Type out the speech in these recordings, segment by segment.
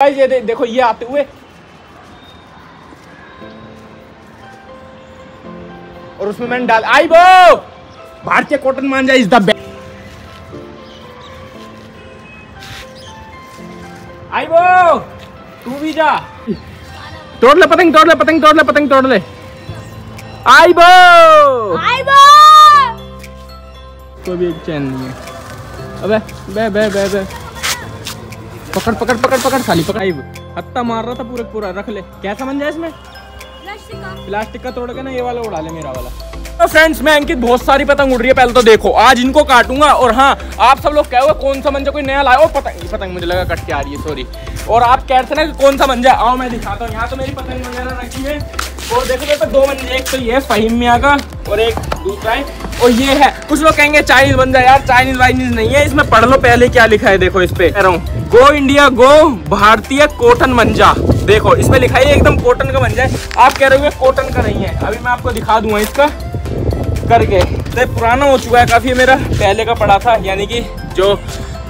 ये दे, देखो ये आते हुए और उसमें मैंने डाल आई वो Bhartiya cotton manjha is the best आई वो तू भी जा। तोड़ ले पतंग तोड़ ले पतंग तोड़ ले पतंग तोड़ ले। आई वो कोई भी एक चैन नहीं है। अबे बे बे बे बे। पकड़ पकड़ पकड़ पकड़ खाली पकड़। हत्ता मार रहा था पूरे पूरा रख ले। क्या समझ जाए इसमें? प्लास्टिक का। तोड़ के ना ये वाला उड़ा ले मेरा वाला। तो फ्रेंड्स मैं अंकित बहुत सारी पतंग उड़ रही है पहले तो देखो आज इनको काटूँगा और हाँ आप सब लोग कहोगे कौन सा मंजा कोई नया लाया? ओ पतंग पतंग मुझे लगा कट के आ रही है सॉरी और आप कह रहे थे ना कि कौन सा मंजा? आओ मैं दिखाता हूँ यहाँ तो मेरी पतंग वगैरह रखी है। और देखो देखो दो मंजे एक तो ये है फहीम मियाँ का और एक दूसरा है और ये है। कुछ लोग कहेंगे चाइनीज़ बन जाए यार चाइनीज़ वाइनीज नहीं है इसमें पढ़ लो पहले क्या लिखा है देखो इस पे। कह रहा हूँ गो इंडिया, गो भारतीय कॉटन मंजा। देखो, इसमें लिखा है एकदम कॉटन का मंजा है। आप कह रहे हो कॉटन का नहीं है। अभी मैं आपको दिखा दूँगा इसका करके। तो पुराना हो चुका है काफ़ी मेरा, पहले का पड़ा था, यानी कि जो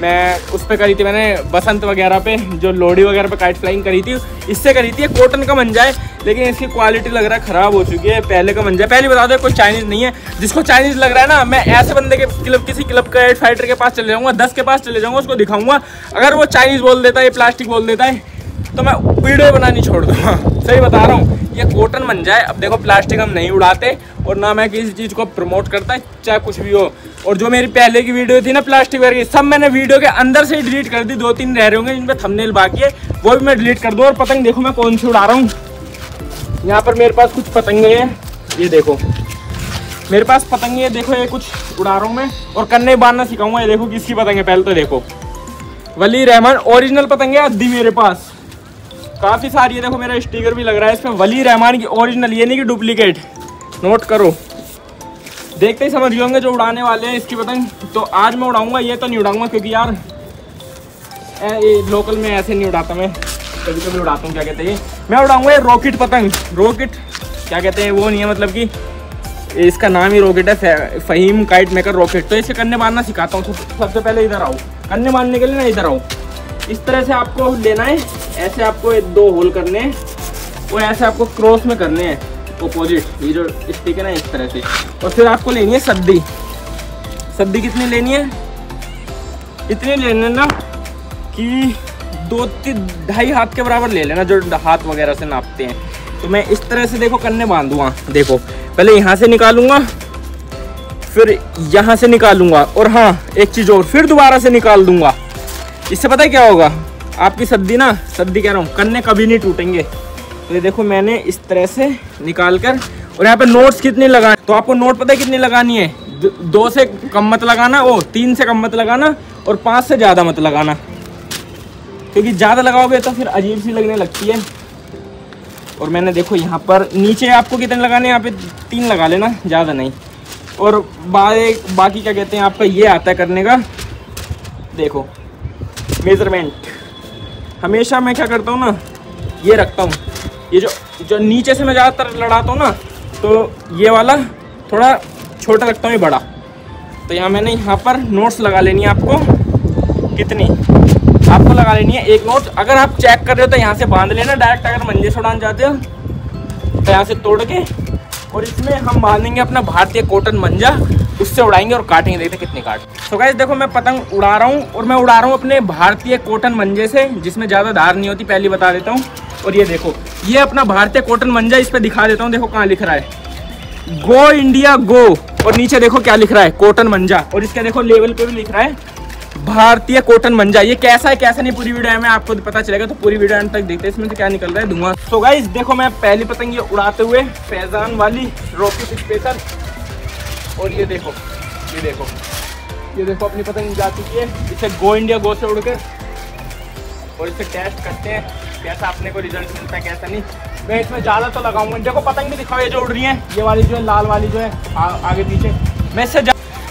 मैं उस पर करी थी मैंने बसंत वगैरह पे, जो लोडी वगैरह पे काइट फ्लाइंग करी थी, इससे करी थी कॉटन का मंजा है, लेकिन इसकी क्वालिटी लग रहा है ख़राब हो चुकी है, पहले का मंजा पहले बता दो, कोई चाइनीज़ नहीं है। जिसको चाइनीज़ लग रहा है ना, मैं ऐसे बंदे के क्लब किसी क्लब का फाइटर के पास चले जाऊँगा, दस के पास चले जाऊँगा, उसको दिखाऊँगा। अगर वो चाइनीज़ बोल देता है प्लास्टिक बोल देता है तो मैं वीडियो बनानी छोड़ दूँगा। सही बता रहा हूँ, ये कॉटन बन जाए। अब देखो प्लास्टिक हम नहीं उड़ाते और ना मैं किसी चीज़ को प्रमोट करता, चाहे कुछ भी हो। और जो मेरी पहले की वीडियो थी ना प्लास्टिक वगैरह सब मैंने वीडियो के अंदर से ही डिलीट कर दी दो तीन रह रहे होंगे जिन पर बाकी है, वो भी मैं डिलीट कर दूँ। और पतंग देखो मैं कौन सी उड़ा रहा हूँ। यहाँ पर मेरे पास कुछ पतंगे हैं, ये देखो। मेरे पास पतंगे है, देखो, ये कुछ उड़ा रहा हूँ मैं। और कन्ने बांधना सिखाऊँगा, ये देखो, किसकी पतंग पहले तो देखो। वली रहमान ओरिजिनल पतंगे अद्दी मेरे पास। काफ़ी सारी है देखो मेरा स्टिकर भी लग रहा है इसमें वली रहमान की ओरिजिनल ये नहीं कि डुप्लीकेट नोट करो। देखते ही समझ गए होंगे जो उड़ाने वाले हैं इसकी पतंग। तो आज मैं उड़ाऊँगा ये तो नहीं उड़ाऊँगा क्योंकि यार ए, ये लोकल में ऐसे नहीं उड़ाता मैं। कभी कभी उड़ाता हूँ क्या कहते हैं मैं उड़ाऊँगा ये रॉकेट पतंग। रॉकेट क्या कहते हैं वो नहीं है मतलब कि इसका नाम ही रॉकेट है फहीम काइट मेकर रॉकेट तो इसे कन्ने मारना सिखाता हूँ सबसे पहले इधर आओ। कन्ने मारने के लिए ना इधर आओ। इस तरह से आपको लेना है। ऐसे आपको दो होल करने हैं। और ऐसे आपको क्रॉस में करने हैं। अपोजिट ये जो स्टिक है ना, इस तरह से। और फिर आपको लेनी है सद्दी। सद्दी कितनी लेनी है? इतनी लेने ना कि दो तीन ढाई हाथ के बराबर ले लेना, जो हाथ वगैरह से नापते हैं। तो मैं इस तरह से देखो करने बांधूँगा देखो। पहले यहाँ से निकालूँगा, फिर यहाँ से निकालूँगा, और हाँ एक चीज़ और, फिर दोबारा से निकाल दूँगा। इससे पता है क्या होगा? आपकी सद्दी ना सद्दी कह रहा हूँ कन्ने कभी नहीं टूटेंगे। तो ये देखो मैंने इस तरह से निकाल कर और यहाँ पे नोट्स कितने लगानी तो आपको नोट पता है कितनी लगानी है? दो से कम मत लगाना ओ तीन से कम मत लगाना और पाँच से ज़्यादा मत लगाना। क्योंकि ज़्यादा लगाओगे तो फिर अजीब सी लगने लगती है। और मैंने देखो यहाँ पर नीचे आपको कितने लगाने यहाँ पे तीन लगा लेना ज़्यादा नहीं। और बा, बाकी क्या कहते हैं आपका ये आता है करने का। देखो मेज़रमेंट हमेशा मैं क्या करता हूँ ना, ये रखता हूँ। ये जो जो नीचे से मैं ज़्यादातर लड़ाता हूँ ना तो ये वाला थोड़ा छोटा रखता हूँ, ये बड़ा। तो यहाँ मैंने यहाँ पर नोट्स लगा लेनी है आपको, कितनी? आपको लगा लेनी है एक नोट अगर आप चेक कर रहे हो तो यहाँ से बाँध लेना डायरेक्ट अगर मंजे से उड़ान जाते हो तो यहाँ से तोड़ के, और इसमें हम बांधेंगे अपना भारतीय कॉटन मंजा। उससे उड़ाएँगे और काटेंगे। देखते कितनी काट। तो गाइज़ देखो मैं पतंग उड़ा रहा हूँ और मैं उड़ा रहा हूँ अपने भारतीय कॉटन मंजे से, जिसमें ज़्यादा धार नहीं होती, पहले बता देता हूँ। और ये देखो, ये अपना भारतीय कॉटन मंजा इस पर दिखा देता हूँ, देखो कहाँ लिख रहा है। गो इंडिया गो और नीचे देखो क्या लिख रहा है, कॉटन मंजा। और इसके देखो लेवल पे भी लिख रहा है, भारतीय कॉटन मंजा। ये कैसा है, कैसा नहीं, पूरी वीडियो में आपको पता चलेगा तो पूरी वीडियो तक देखते हैं, इसमें से क्या निकल रहा है, धुआँ। तो गाइस देखो मैं पहली पतंग ये उड़ाते हुए फैजान वाली रॉकेट स्पेशल और ये देखो ये देखो। ये देखो अपनी पतंग जा चुकी है। इसे गो इंडिया गो से उड़ कर और इसे टेस्ट करते हैं। कैसा अपने को रिज़ल्ट मिलता है कैसा नहीं। मैं इसमें ज़्यादा तो लगाऊँगा देखो पतंग भी दिखाओ ये जो उड़ रही है ये वाली जो है लाल वाली जो है आ, आगे पीछे। मैं इससे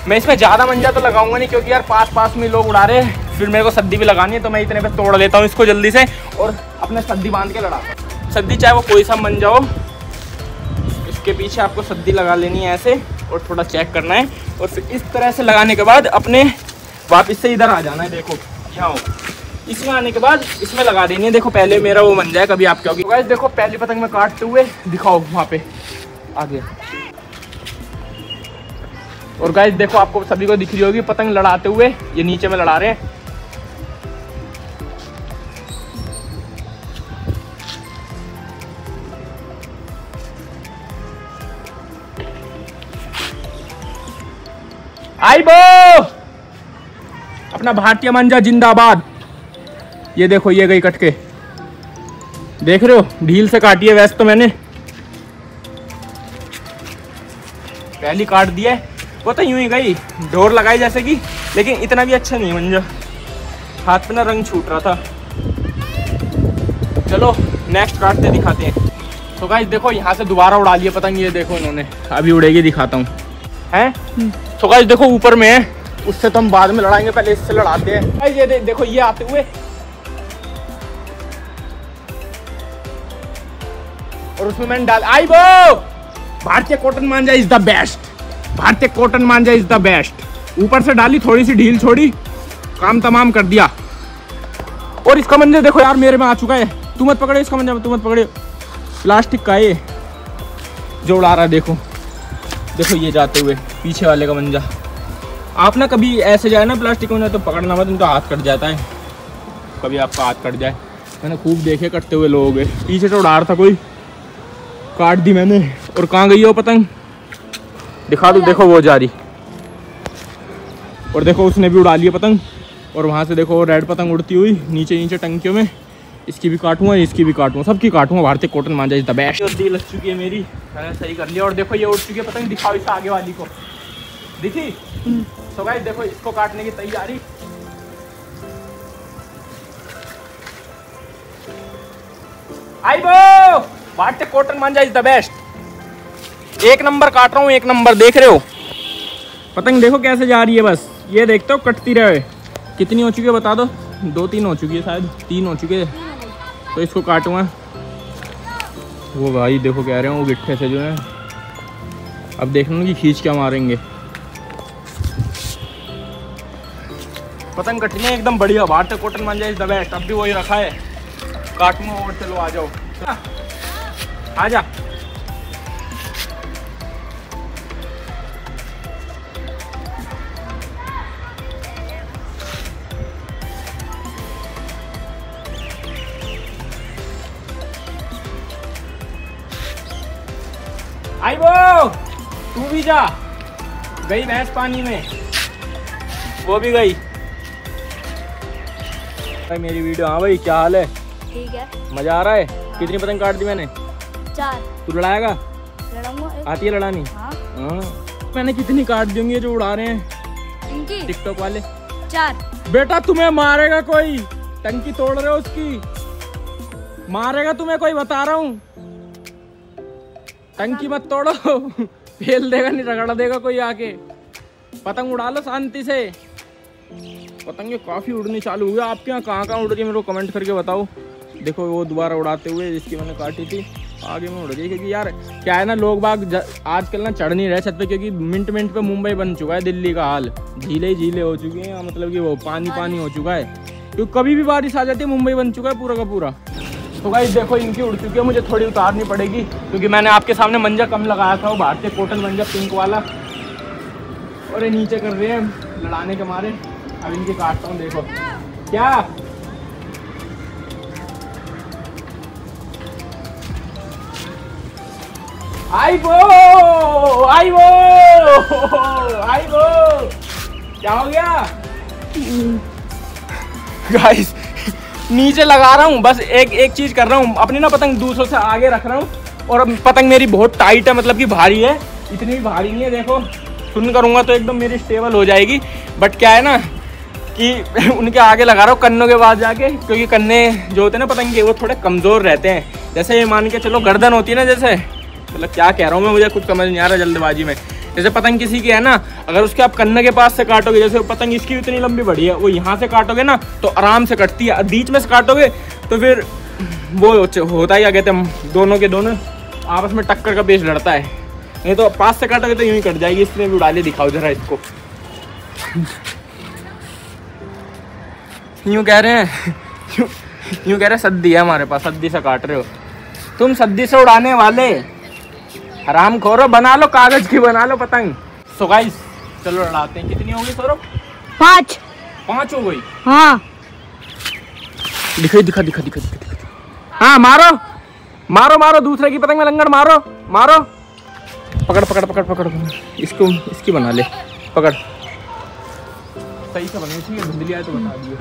मैं इसमें ज़्यादा मंजा तो लगाऊँगा नहीं क्योंकि यार पास पास में लोग उड़ा रहे हैं। फिर मेरे को सद्दी भी लगानी है तो मैं इतने पे तोड़ लेता हूँ इसको जल्दी से और अपने सद्दी बाँध के लड़ा सद्दी चाहे वो कोई सा मंजा हो इसके पीछे आपको सद्दी लगा लेनी है ऐसे। और थोड़ा चेक करना है। और फिर इस तरह से लगाने के बाद अपने वापस से इधर आ जाना है, देखो। क्या हो। इसमें आने के बाद इसमें लगा देनी है। देखो, पहले मेरा वो बन जाए कभी आप क्या होगी देखो, पहली पतंग में काटते हुए दिखाओ वहाँ पे। आगे। और गाइस देखो, आपको सभी को दिख रही होगी, पतंग लड़ाते हुए। ये नीचे में लड़ा रहे हैं। आई बो अपना भारतीय मंजा जिंदाबाद। ये देखो, ये गई कटके। देख रहे हो, ढील से काटी है वैसे तो मैंने। पहली काट दिया है। वो तो यूँ ही गई, ढोर लगाई जैसे कि, लेकिन इतना भी अच्छा नहीं मंजा। हाथ पे ना रंग छूट रहा था। चलो नेक्स्ट काटते, दिखाते हैं। तो गाइस देखो, यहाँ से दोबारा उड़ा लिया, पतंग, ये देखो इन्होंने। अभी उड़ेगी, दिखाता हूँ। हैं? तो गाइस देखो ऊपर में है। उससे तो हम बाद में लड़ाएँगे पहले इससे लड़ाते हैं। गाइस ये दे, देखो ये आते हुए। और उसमें मैंने डाल आई वो! भारतीय cotton manjha is the best भारतीय cotton manjha is the best ऊपर से डाली थोड़ी सी ढील छोड़ी। काम तमाम कर दिया। और इसका मंजर देखो यार मेरे में आ चुका है। तू मत पकड़े इसका मंजर तू मत पकड़े। प्लास्टिक का ये। जो उड़ा रहा है देखो। देखो ये जाते हुए, पीछे वाले का मंजा। आप ना कभी ऐसे जाए ना प्लास्टिक में तो पकड़ना मत, उनका हाथ कट जाता है। कभी आपका हाथ कट जाए। मैंने खूब देखे कटते हुए लोग पीछे तो उड़ा था कोई। काट दी मैंने। और कहाँ गई हो पतंग? दिखा दो, देखो वो जा रही और देखो उसने भी उड़ा लिया पतंग। और वहाँ से देखो रेड पतंग उड़ती हुई नीचे नीचे टंकियों में। इसकी भी काटूँगा, इसकी भी काटूँगा, सबकी काटूँगा, Bhartiya cotton manjha is the best लग चुकी है मेरी। मैंने सही कर लिया, और देखो ये उड़ चुकी है पतंग दिखाओ इसे आगे वाली को। दिखी? तो भाई देखो इसको काटने की तैयारी। आई बो! भारतीय cotton Manjha is the best एक नंबर काट रहा हूँ, एक नंबर देख रहे हो। पतंग देखो कैसे जा रही है बस। ये देखते हो, कटती रहे। कितनी हो चुकी है बता दो। दो तीन हो चुकी है शायद, तीन हो चुके। हैं तो इसको काटूँगा वो भाई देखो कह रहे हैं, वो गिट्ठे से जो है। अब देखना कि खींच क्या मारेंगे। पतंग कटनी एकदम बढ़िया। भारतीय कॉटन मान जाए द बेस्ट अब भी वही रखा है। काटूँगा और चलो आ जाओ। आ जा। आई वो तू भी जा। गई भैंस पानी में। वो भी गई। भाई मेरी वीडियो हाँ भाई क्या हाल है? ठीक है। मज़ा आ रहा है? हाँ। कितनी पतंग काट दी मैंने? चार। तू लड़ाएगा? आती है लड़ानी? हाँ। हाँ। मैंने कितनी काट दी होंगी जो उड़ा रहे हैं? टिकटॉक वाले। चार। बेटा तुम्हें मारेगा कोई? टंकी तोड़ रहे हो उसकी। मारेगा तुम्हें कोई? बता रहा हूँ। टंकी मत तोड़ो। फेल देगा, नहीं रगड़ा देगा कोई आके। पतंग उड़ा लो शांति से। पतंगे काफ़ी उड़नी चालू हुई। है आपके यहाँ कहाँ कहाँ उड़ रही है मेरे को कमेंट करके बताओ। देखो वो दोबारा उड़ाते हुए जिसकी मैंने काटी थी, आगे में उड़ गई क्योंकि यार, क्या है ना, लोग बाग आजकल ना चढ़ नहीं रहे छत पे क्योंकि मिनट मिनट पे मुंबई बन चुका है, दिल्ली का हाल। झीले ही झीले हो चुके हैं मतलब कि वो पानी पानी हो चुका है। क्योंकि कभी भी बारिश आ जाती है, मुंबई बन चुका है पूरा का पूरा। तो भाई देखो, इनकी उड़ चुकी है। मुझे थोड़ी उतारनी पड़ेगी, क्योंकि मैंने आपके सामने मंजा कम लगाया था, वो भारतीय कॉटन मंजा पिंक वाला। और ये नीचे कर रहे हैं, लड़ाने के मारे। अब इनकी काटता हूँ, देखो। क्या? आई वो आई वो आई वो क्या हो गया? गाइस नीचे लगा रहा हूँ, बस एक एक चीज़ कर रहा हूँ। अपनी ना पतंग दूसरों से आगे रख रहा हूँ। और अब पतंग मेरी बहुत टाइट है मतलब कि भारी है। इतनी भारी नहीं है, देखो। सुन करूँगा तो एकदम मेरी स्टेबल हो जाएगी। बट क्या है ना कि उनके आगे लगा रहा हूँ कन्नों के बाद जाके, क्योंकि कन्ने जो होते हैं ना पतंग के, वो थोड़े कमज़ोर रहते हैं। जैसे ये मान के चलो गर्दन होती है ना, जैसे। मतलब क्या कह रहा हूँ मैं, मुझे कुछ समझ नहीं आ रहा जल्दबाजी में। जैसे पतंग किसी की है ना, अगर उसके आप कन्ने के पास से काटोगे, जैसे पतंग इसकी इतनी लंबी बड़ी है, वो यहाँ से काटोगे ना तो आराम से कटती है। बीच में से काटोगे तो फिर वो होता ही क्या कहते हैं, दोनों के दोनों आपस में टक्कर का पेश लड़ता है। नहीं तो पास से काटोगे तो यूँ ही कट जाएगी, इसलिए भी उड़ा ले दिखाओ जरा इसको। यूँ कह रहे हैं, यूँ कह रहे हैं, सद्दी है हमारे पास, सद्दी से काट रहे हो। तुम सद्दी से उड़ाने वाले। हराम खोरो बना लो कागज़ की बना लो पतंग। सो गाइस चलो लड़ाते हैं। कितनी हो गई सौरभ? पाँच। पाँच हो गई? हाँ। दिखाई दिखा दिखा दिखा दिखा दिखा हाँ मारो। मारो मारो दूसरे की पतंग में लंगड़ मारो। मारो। पकड़ पकड़ पकड़ पकड़। इसको इसकी बना ले। पकड़। सही से बनी थी धुंधली आए तो बता दिए।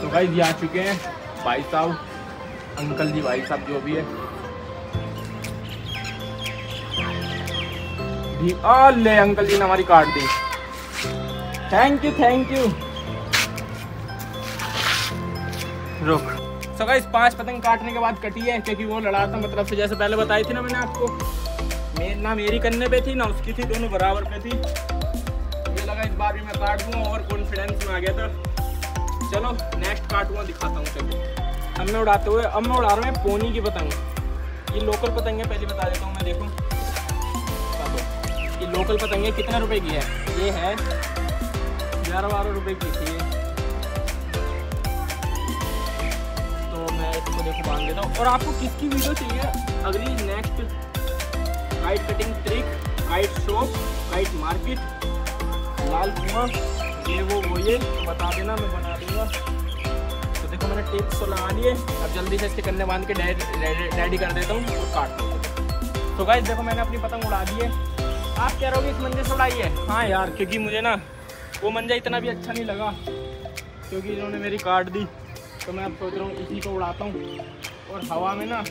तो भाई ये आ चुके हैं भाई साहब अंकल जी भाई साहब जो भी है। भी। ले अंकल जी ने हमारी काट दी। थैंक यू थैंक यू रुक। सो गाइस पाँच पतंग काटने के बाद कटी है, क्योंकि वो लड़ा था मतलब से जैसे पहले बताई थी ना मैंने आपको। मेर ना मेरी करने पे थी, ना उसकी थी, दोनों बराबर पे थी। मुझे लगा इस बार भी मैं काट दूँ, और कॉन्फिडेंस में आ गया था। चलो नेक्स्ट काटूँगा दिखाता हूँ चलो। अब मैं उड़ाते हुए अब मैं उड़ा रहा हूँ पोनी की पतंग। ये लोकल पतंग है, पहले बता देता हूँ मैं, देखो। लोकल पतंग है कितने रुपए की है? ये है ग्यारह बारह रुपए की थी। तो मैं इसको देखो बाँध देता हूँ। और आपको किसकी वीडियो चाहिए? अगली next kite cutting trick kite shop kite market Lal Kuan, ये वो वो ये, बता देना, मैं बना दूँगा। तो देखो मैंने टिप्स तो लगा लिए। अब जल्दी से इसके कन्ने बाँध के रेडी कर देता हूँ और काट दूँ तो गाइस देखो मैंने अपनी पतंग उड़ा दी है। आप कह रहे हो इस मंजे से उड़ाई है? यार, क्योंकि मुझे ना वो मंजा इतना भी अच्छा नहीं लगा, क्योंकि इन्होंने मेरी काट दी तो मैं अब सोच रहा हूँ इसी को उड़ाता हूँ। और हवा में ना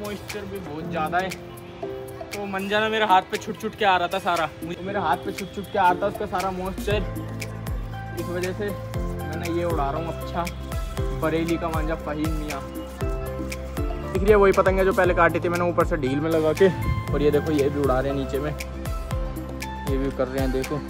मॉइस्चर भी बहुत ज़्यादा है। तो मंजा ना मेरे हाथ पे छुट छुट के आ रहा था सारा। तो मेरे हाथ पे छुट छुट के आ रहा था उसका सारा मॉइस्चर इस वजह से मैंने ये उड़ा रहा हूँ अच्छा। बरेली का मांझा फहीम मियाँ दिख रही है वही पतंग है जो पहले काटी थी मैंने ऊपर से ढील में लगा के। और ये देखो, ये भी उड़ा रहे हैं नीचे में। ये भी कर रहे हैं देखो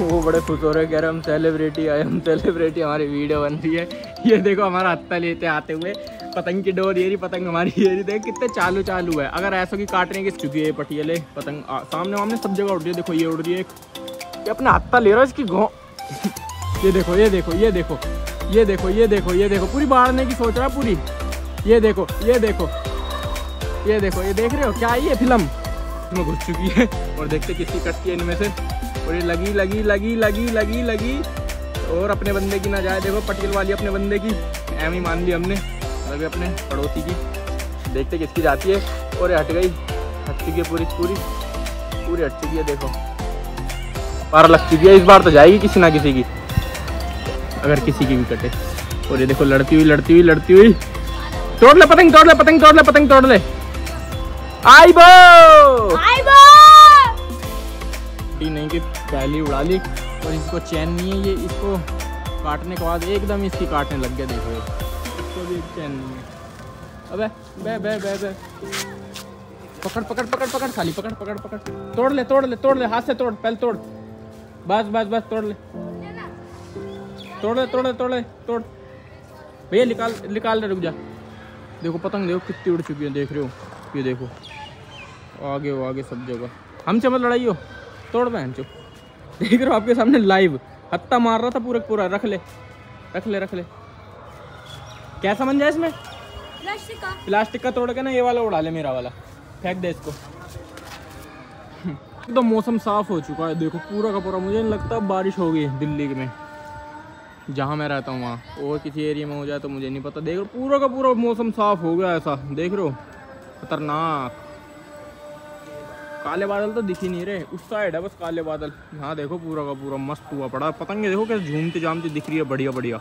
वो बड़े खुश हो रहे हैं कह रहे हम सेलिब्रिटी आए हम सेलिब्रिटी हमारी वीडियो बन रही है ये देखो हमारा हत्ता लेते आते हुए पतंग की डोर ये रही पतंग हमारी ये रही देख कितने चालू चालू है अगर ऐसा की काटने की चुकी है पटियाले पतंग आ, सामने वामने सब जगह उड़ रही है देखो ये उड़ रही है ये अपना हत्ता ले रहा है इसकी घो ये देखो ये देखो ये देखो ये देखो ये देखो ये देखो पूरी बाढ़ने की सोच रहा है पूरी ये देखो ये देखो ये देखो ये देख रहे हो क्या ये फ़िल्म इसमें घुस चुकी है और देखते किसकी कटती है इनमें से। और ये लगी लगी लगी लगी लगी लगी। और अपने बंदे की ना जाए देखो पटियल वाली अपने बंदे की। एम ही मान ली हमने मतलब अपने पड़ोसी की। देखते किसकी जाती है। और हट गई, हट चुकी है पूरी पूरी पूरी हट चुकी है, देखो। पार लग चुकी है, इस बार तो जाएगी किसी ना किसी की, अगर किसी की भी कटे। और ये देखो, लड़ती हुई लड़ती हुई लड़ती हुई। तोड़ ले पतंग, तोड़ ले पतंग, तोड़ ले पतंग, तोड़ ले। आई बो आई बो नहीं कि पहली उड़ा ली और इसको चैन नहीं है ये इसको काटने के बाद एकदम इसकी काटने लग गया देखो इसको भी चैन नहीं है। अबे बे बे बे बे। पकड़ पकड़ पकड़ पकड़ खाली पकड़ पकड़ पकड़। तोड़ ले तोड़ ले तोड़ ले हाथ से तोड़ पहले तोड़। बस बस बस तोड़ ले। तोड़ ले तोड़ ले तोड़ ले तोड़। भैया निकाल निकाल ले रुक जा। देखो पतंग देखो कितनी उड़ चुकी है देख रहे हो? ये देखो। आगे हो आगे सब जगह। हमसे मत लड़ाई हो। तोड़ बहन चुप। देख रहे हो आपके सामने लाइव हत्ता मार रहा था पूरा पूरा। रख ले। रख ले रख ले। क्या समझ जाए इसमें? प्लास्टिक का। प्लास्टिक का तोड़ के ना ये वाला उड़ा ले मेरा वाला। फेंक दे इसको। एकदम तो मौसम साफ़ हो चुका है। देखो पूरा का पूरा। मुझे नहीं लगता बारिश होगी दिल्ली में। जहाँ मैं रहता हूँ वहाँ। और किसी एरिया में हो जाए तो मुझे नहीं पता। देख रहे पूरा का पूरा मौसम साफ़ हो गया ऐसा। देख रहे हो? खतरनाक। काले बादल तो दिख ही नहीं रहे। उस साइड है बस काले बादल। यहाँ देखो पूरा का पूरा मस्त हुआ पड़ा। पतंगे देखो कैसे झूमते जामते दिख रही है बढ़िया बढ़िया